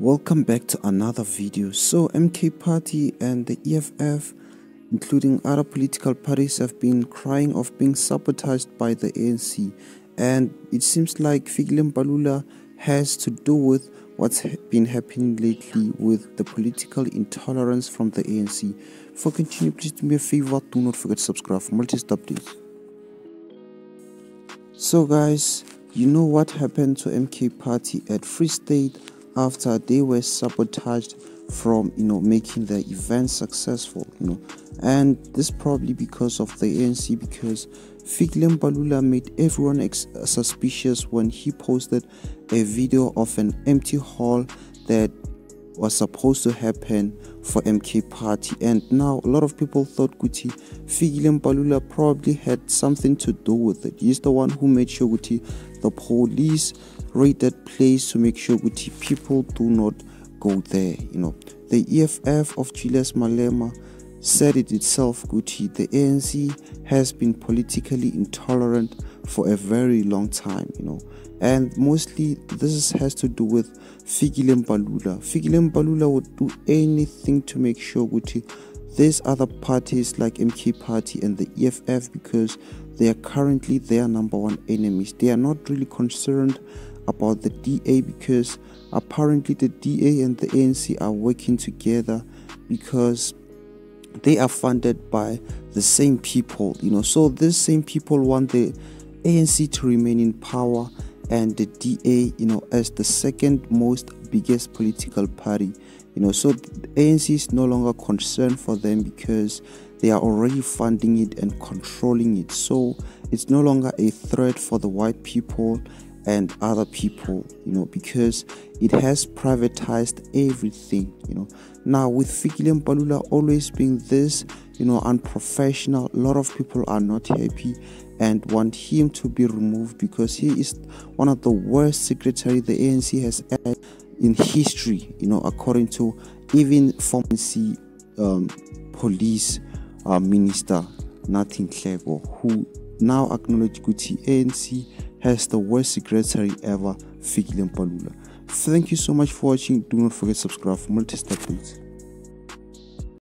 Welcome back to another video. So MK Party and the EFF including other political parties have been crying of being sabotaged by the ANC and it seems like Fikile Mbalula has to do with what's been happening lately with the political intolerance from the ANC. For continue please do me a favor do not forget to subscribe for more latest updates. So guys you know what happened to MK Party at Free State after they were sabotaged from you know making the event successful you know. And this probably because of the ANC because Fikile Mbalula made everyone ex- suspicious when he posted a video of an empty hall that was supposed to happen for MK Party and now a lot of people thought Guti Mbalula probably had something to do with it. He's the one who made sure Guti the police raided place to make sure Guti people do not go there. You know, the EFF of Julius Malema said it itself, Guti, the ANC has been politically intolerant for a very long time, you know. And mostly this has to do with Fikile Mbalula. Fikile Mbalula would do anything to make sure Guti there's other parties like MK Party and the EFF because they are currently their number one enemies. They are not really concerned about the DA because apparently the DA and the ANC are working together because they are funded by the same people, you know. So these same people want the ANC to remain in power and the DA, you know, as the second most biggest political party, you know. So the ANC is no longer concerned for them because they are already funding it and controlling it. So it's no longer a threat for the white people and other people, you know, because it has privatized everything, you know. Now, with Fikile Mbalula always being this, you know, unprofessional, a lot of people are not happy and want him to be removed because he is one of the worst secretary the ANC has had in history, you know, according to even former um, police uh, minister Nathi Nhleko, who now acknowledge Guti ANC has the worst secretary ever, Fikile Mbalula. Thank you so much for watching. Do not forget to subscribe for more test updates.